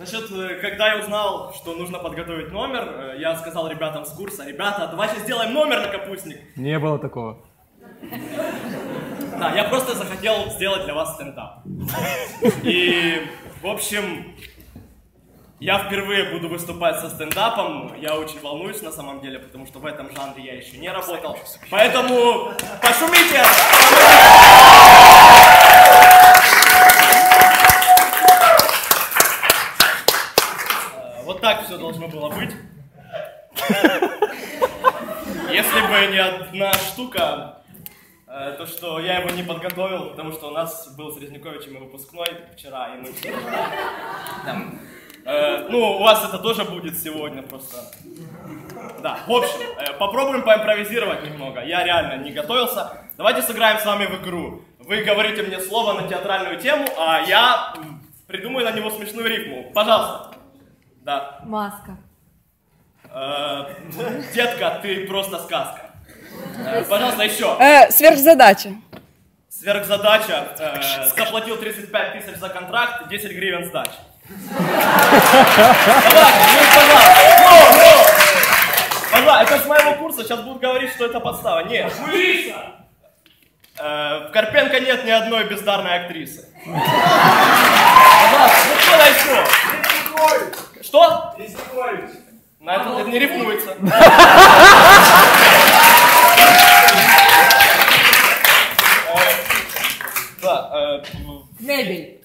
Значит, э, когда я узнал, что нужно подготовить номер, э, я сказал ребятам с курса, ребята, давайте сделаем номер на капустник. Не было такого. Да, я просто захотел сделать для вас стендап. И, в общем, я впервые буду выступать со стендапом. Я очень волнуюсь на самом деле, потому что в этом жанре я еще не работал. Поэтому пошумите! Э, Вот так все должно было быть. Если бы не одна штука, э, то что я его не подготовил, потому что у нас был с Резниковичем выпускной вчера, и мы... Там, э, ну, у вас это тоже будет сегодня просто. Да, в общем, э, попробуем поимпровизировать немного. Я реально не готовился. Давайте сыграем с вами в игру. Вы говорите мне слово на театральную тему, а я придумаю на него смешную рифму. Пожалуйста. Да. Маска. Э, детка, ты просто сказка. Э, пожалуйста, еще. Е, сверхзадача. Сверхзадача. э, заплатил 35 тысяч за контракт, 10 гривен сдачи. Давай, ну, пожалуйста. Ну, ну. Пожалуйста, это с моего курса, сейчас будут говорить, что это подстава. Нет. Э, в Карпенко нет ни одной бездарной актрисы. Пожалуйста, ну что еще? Что? На это, это не рифмуется. Да, э, Мебель.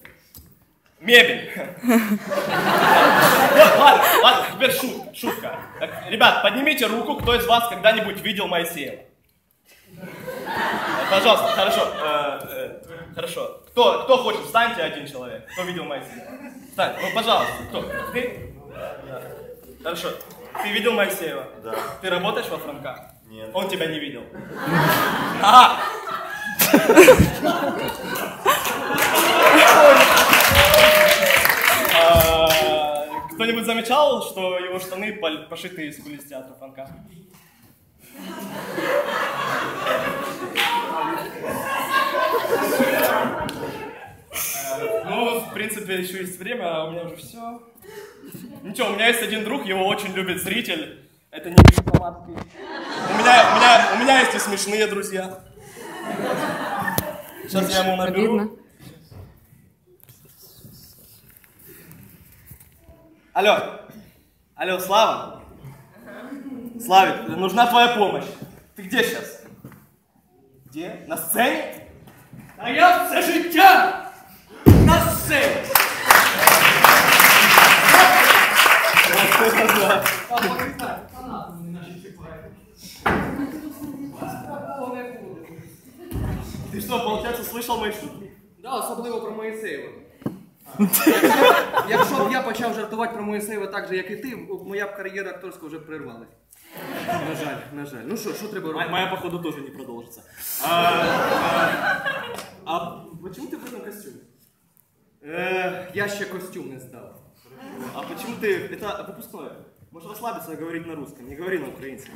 Мебель. Ладно, ладно, теперь шут- шутка. Ребят, поднимите руку, кто из вас когда-нибудь видел Моисеева. Э, Пожалуйста, хорошо. э, Хорошо. Кто, кто хочет, встаньте один человек. Кто видел Моисеева? Встань, ну пожалуйста. Кто? Ты? Хорошо. Ты видел Моисеева? Да. Ты работаешь во Франках? Нет. Он тебя не видел. Ага. А, Кто-нибудь замечал, что его штаны пошиты из кулис театра Франка? Э, Ну, в принципе, еще есть время, а у меня уже все. Ничего, у меня есть один друг, его очень любит зритель. Это не дипломатский. У меня, у меня, у меня есть и смешные друзья. Сейчас я ему наберу. Видно. Алло. Алло, Слава. Славик, нужна твоя помощь. Ты где сейчас? Где? На сцене? А я все життя на сцені. что, получается, слышал мои шутки? Да, особливо про Моїсеєва. Якщо б я почав жартувати про Моїсеєва так же, як і ти, моя б кар'єра акторська вже прервалась. На жаль, на жаль. Ну що, що треба Моя, робити? моя, походу, тоже не продолжится. А, а, а почему ты в этом костюме? Е, я ще костюм не здав. А почему ты... Это выпускное. Можешь расслабиться и говорить на русском, не говори на украинском.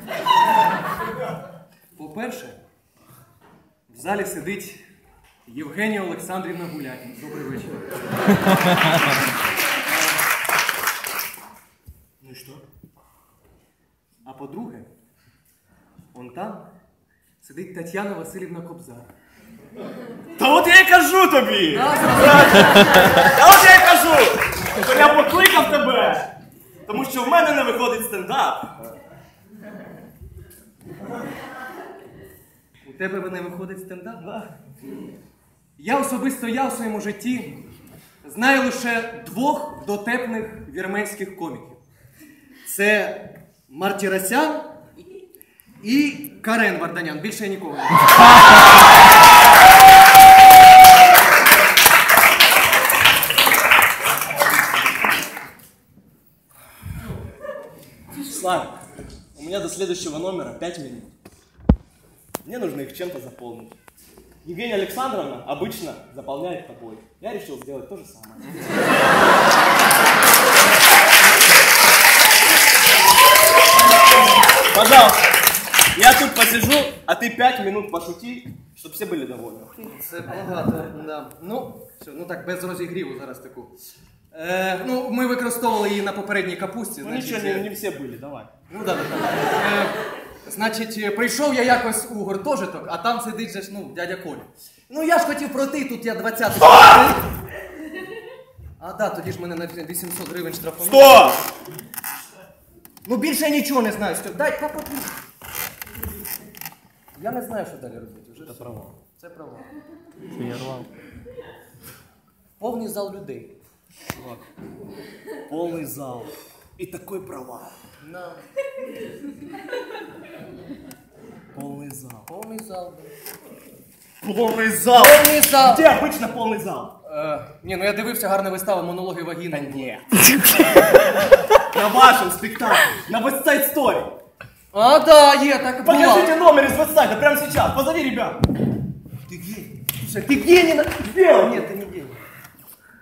По-перше, в залі сидить Євгенія Олександрівна Гулятін. Добрий вечір. Ну и что? А по-друге, он там сидить Тетяна Васильівна Кобзар. Та от я й кажу тобі! Та от я й кажу! Що я покликав тебе! Тому що в мене не виходить стендап. Тебе не виходить стендап? Я особисто я у своєму житті знаю лише двох дотепних вірменських коміків. Це Мартіросян і Карен Варданян. Більше я нікого не знаю. Славик, у меня до следующего номера 5 минут. Мне нужно их чем-то заполнить. Евгения Александровна обычно заполняет тобой. Я решил сделать то же самое. Пожалуйста, я тут посижу, а ты 5 минут пошути, чтобы все были довольны. Це багато, да. Ну, все, ну так, без розігріву зараз таку. Е, Е, ну, ми використовували її на попередній капусті. Ну значить, ничего, е, не, не все были, давай. Ну да, да, да. Е, значить, е, прийшов я якось у гуртожиток, а там сидить же ж, ну, дядя Коля. Ну я ж хотів пройти, тут я 20 А да, тоді ж мене на 800 гривень штрафували. Стоп! Ну більше я нічого не знаю. Стьоп, дай папа. Я не знаю, що далі робити. Вже це право. Це право. Повний зал людей. Полный зал. И такой провал. На. Полный зал. Повний зал. Полный зал! Повний зал. Где обычно полный зал? Е, ні, ну я дивився гарну виставу монологи вагіни. Нет. На вашем спектакле. На West Side Story. А, да, є, так і було. Покажите номер из West Side прямо сейчас. Позови ребят. Ты гений. Слушай, ты гений. на- Сделай. Нет, ты не гений.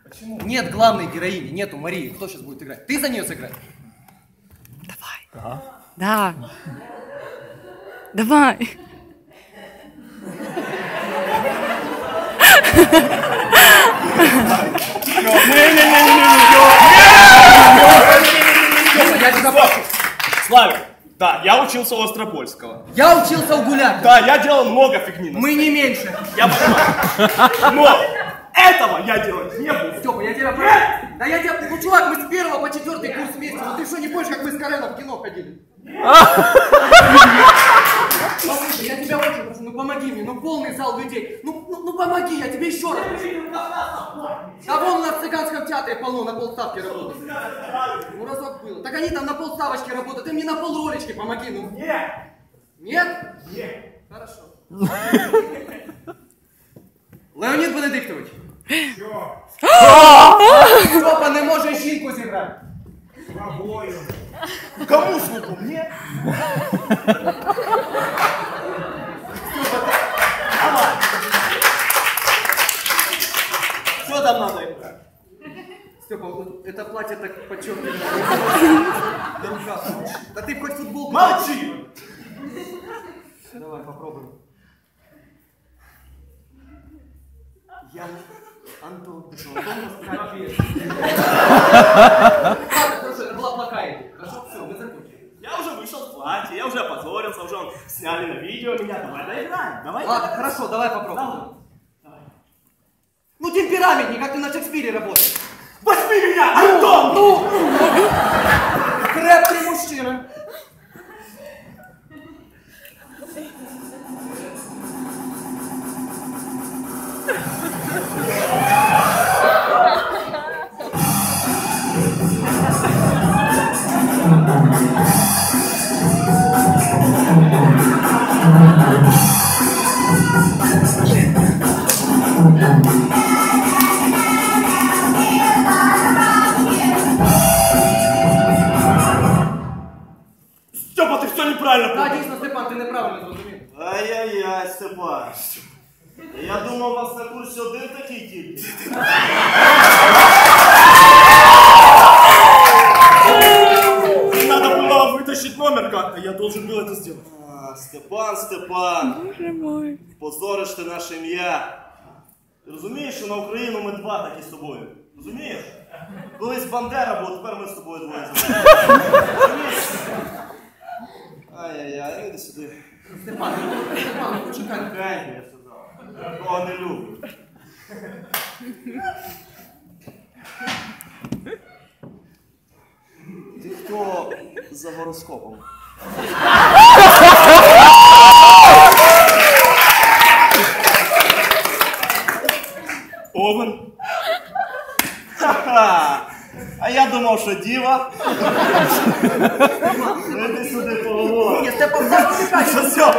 Почему? Нет главной героини, нету Марии. Кто сейчас будет играть? Ты за нее сыграй. Да. Давай. Я тебя прошу. Славик, да, я учился у Остропольского. Я учился у Гуляка. Да, я делал много фигни. Мы не меньше. Я понимаю. Но этого я делать не буду. Степа, я тебя прошу. Да я тебя... Ну, чувак, мы с первого по четвертый курс вместе. Ну ты что, не помнишь, как мы с Кареном в кино ходили? Послушай, я тебя очень прошу, ну помоги мне, ну полный зал людей. Ну, ну, ну помоги, я тебе еще раз прошу. А вон в цыганском театре полно на полставки работают. Ну разок было. Так они там на полставочки работают, ты мне на полролечки помоги, ну. Нет. Нет? Нет. Хорошо. Леонід Бенедиктович. Степа не може жінку зіграти. Кому суку? Мне? Давай. Что там надо играть? Степа, вот это платье так подчеркивает. Да ты хоть футболку... Молчи! Давай, попробуем. Я Антон. Была плакая. Хорошо, все, мы закончили. Я уже вышел в платье, я уже опозорился, уже он сняли на видео меня. Давай доиграем, давай. Ладно, хорошо, давай попробуем. Ну, темпераментник, как ты на Шекспире работаешь. Возьми меня, Антон! Ну, крепкий мужчина. Степа, ты все неправильно Да, понял. дійсно, Степан, ти неправильно зрозумів. Ай-яй-яй, Степан. Я думав, у вас на курсі один такий тільки. Такі з тобою? Розумієш? Колись Бандера був, тепер ми з тобою двоє. Розумієш? Ай-яй-яй, іди сюди. Степан, Степан, почекай. Тихенько, я сказав. Такого не люблю. Ти хто за гороскопом? Иди сюда, Павло. Нет, Степан, Степан, все, все,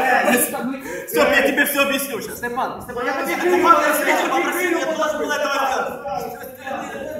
Степ, я тебе все объясню сейчас. Степан, Степан, я тебе Степан, я тебе объясню, я должен был этого делать.